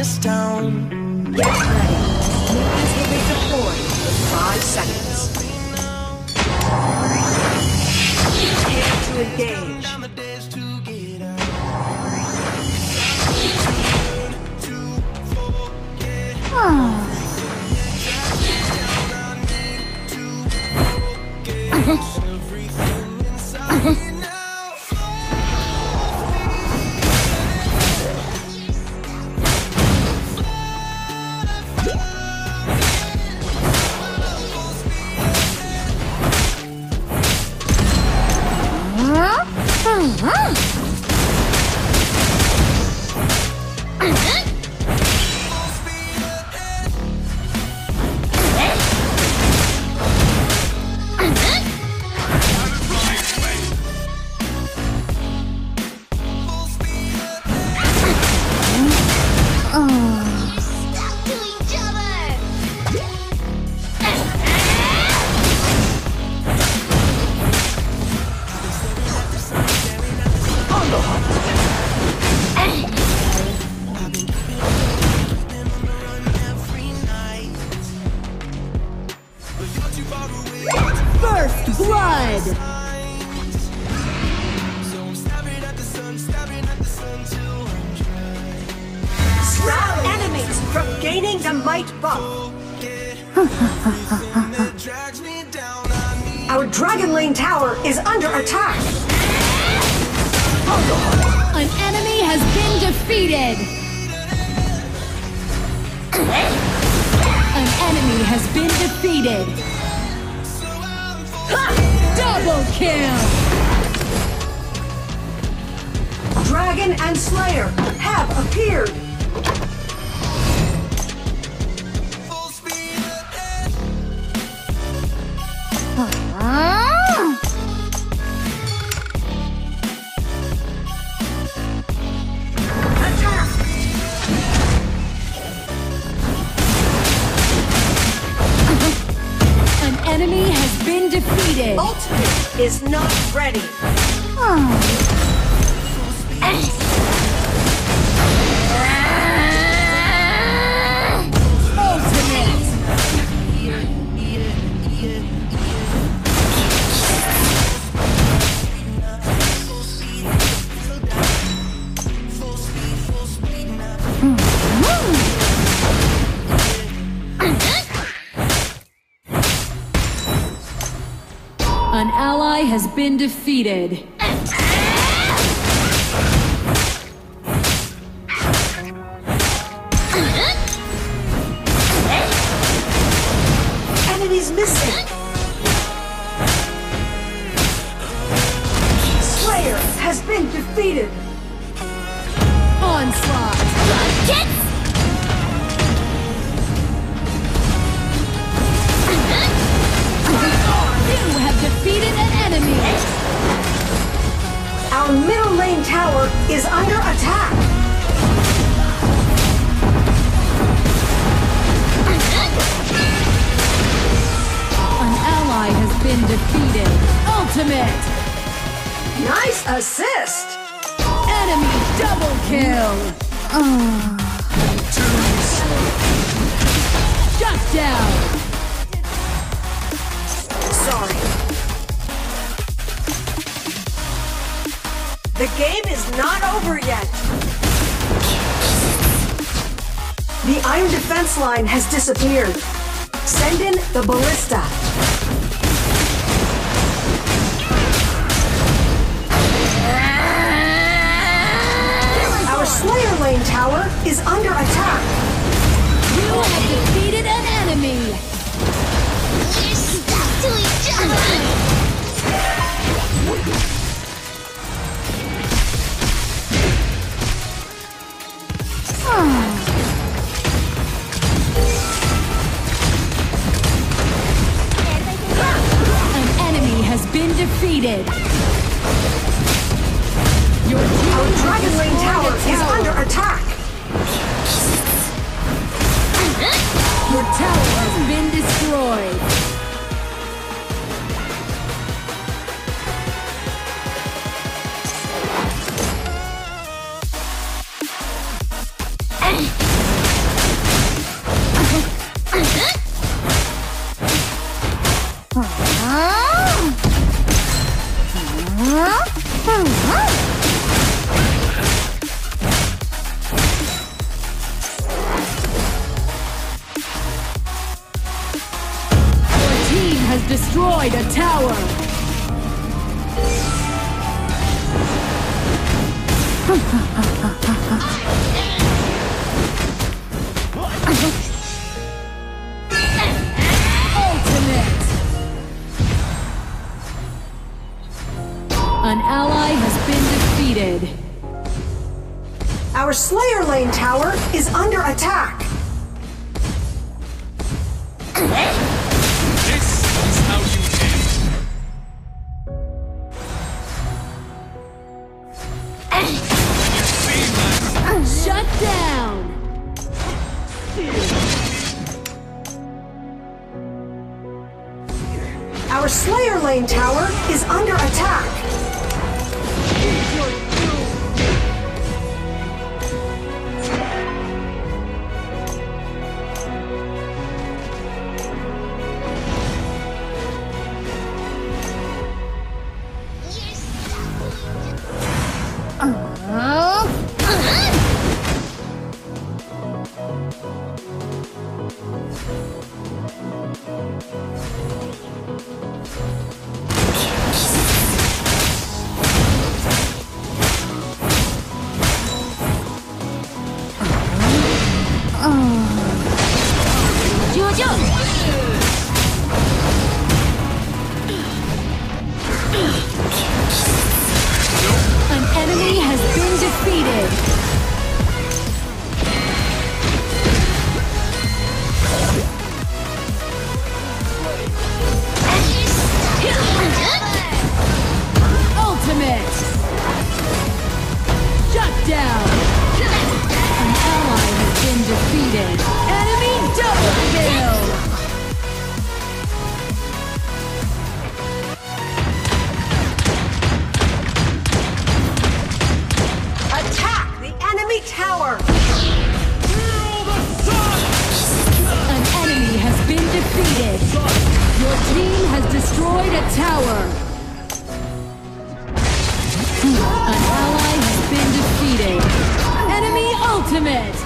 this town. Get ready. Minions will be deployed in five seconds. Prepare to engage. Down the Dragon Lane Tower is under attack. An enemy has been defeated! An enemy has been defeated! Double kill! Dragon and Slayer have appeared. Ultimate is not ready. Hmm. Ultimate! Has been defeated. Enemies missing. Slayer has been defeated. Onslaught! You an! Our middle lane tower is under attack. An ally has been defeated. Ultimate! Nice assist. Enemy double kill! Shut The game is not over yet. The iron defense line has disappeared. Send in the ballista. Our Slayer Lane tower is under attack. You have defeated an enemy! We're stuck to each other! Ally has been defeated. Our Slayer Lane tower is under attack. This is how you end. When you see that, Shut down. Our Slayer Lane tower is under attack. Defeated. Tower. An ally has been defeated. Enemy ultimate.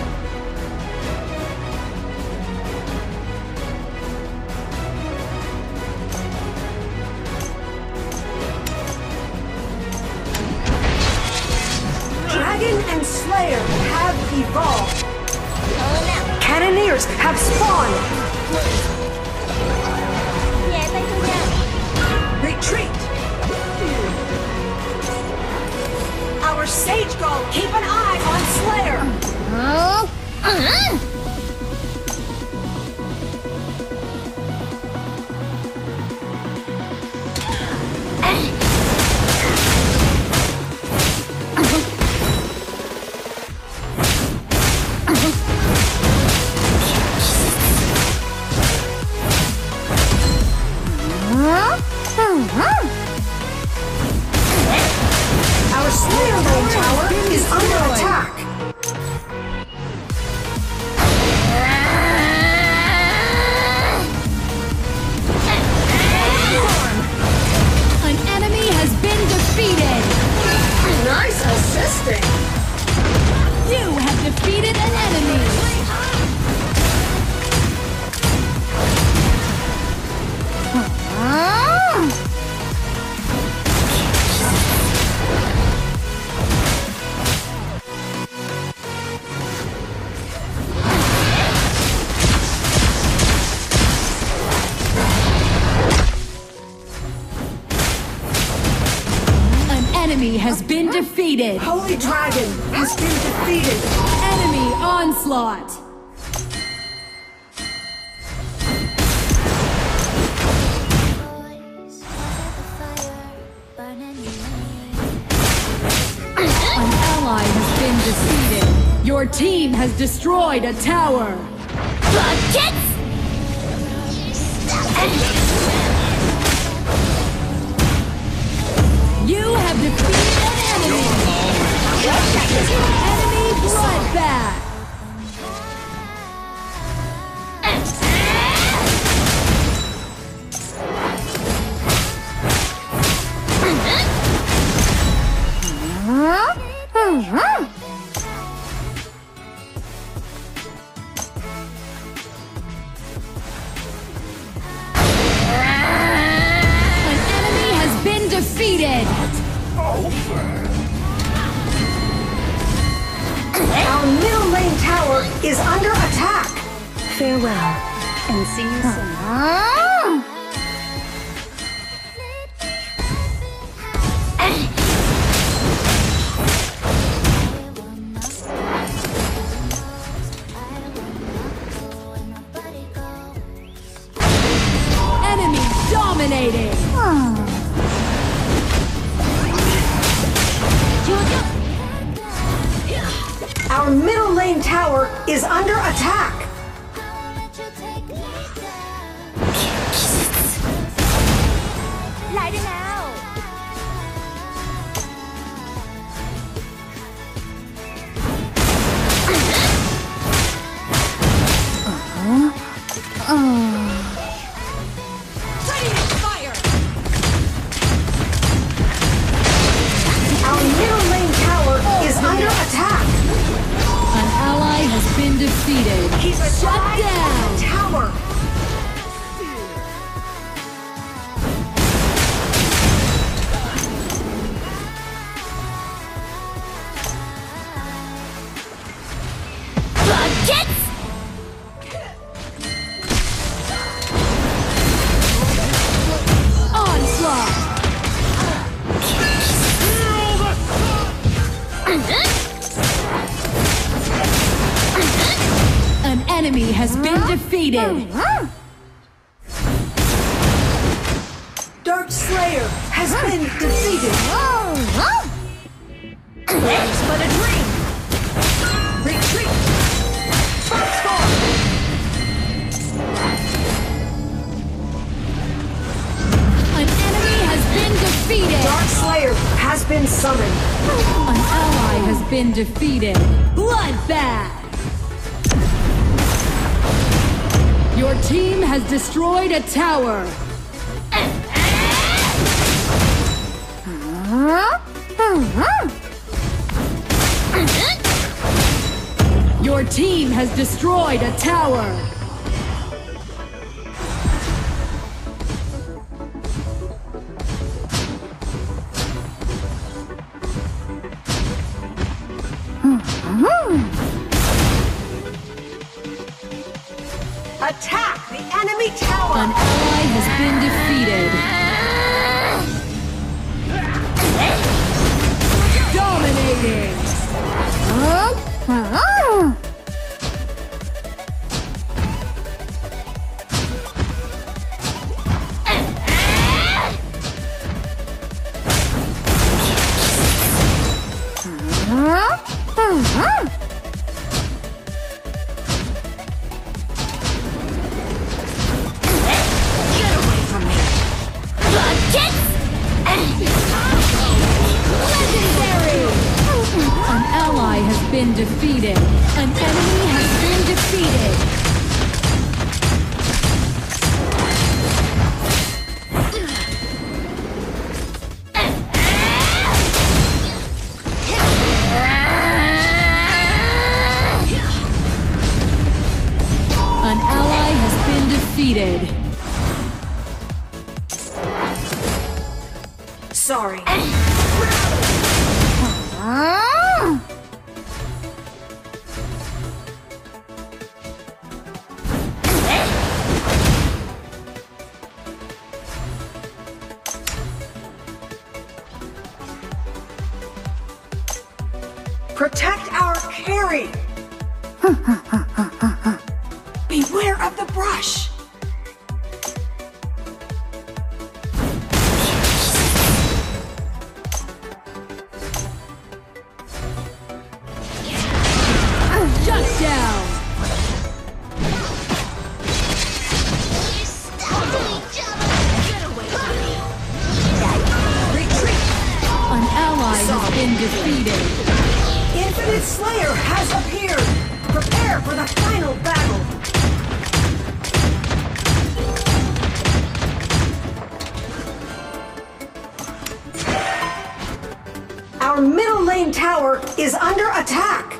Sage Gull keep an eye on Slayer. Our uh-huh. Dragon has been defeated. Enemy onslaught. An ally has been defeated. Your team has destroyed a tower. You have defeated. Enemy bloodbath. Enemy has been defeated. Oh, Dark Slayer has been defeated. It's but a dream. Retreat. An enemy has been defeated. Dark Slayer has been summoned. An ally has been defeated. Bloodbath. Your team has destroyed a tower. Your team has destroyed a tower. Huh, huh. Our middle lane tower is under attack.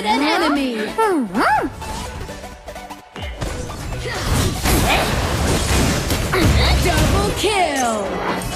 Defeated an enemy. Double kill.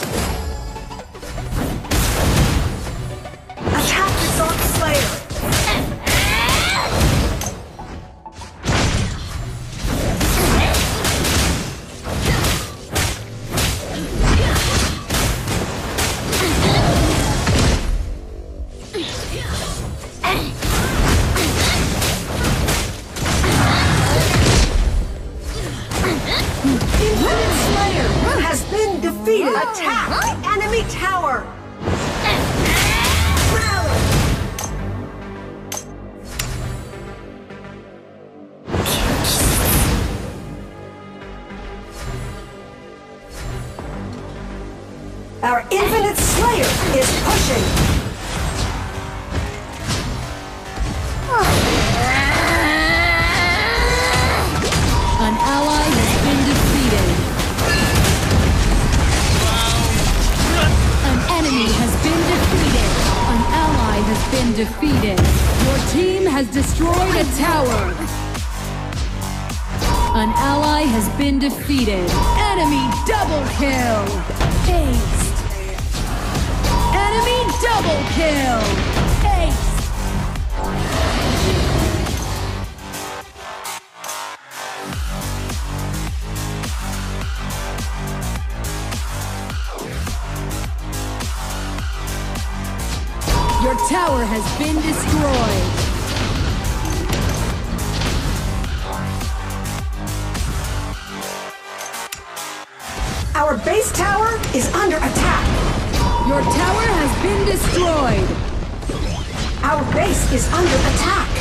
Attack the enemy tower. Our Infinite Slayer is pushing. Defeated. Your team has destroyed a tower. An ally has been defeated. Enemy double kill. Ace. Enemy double kill. Tower has been destroyed. Our base tower is under attack. Your tower has been destroyed. Our base is under attack.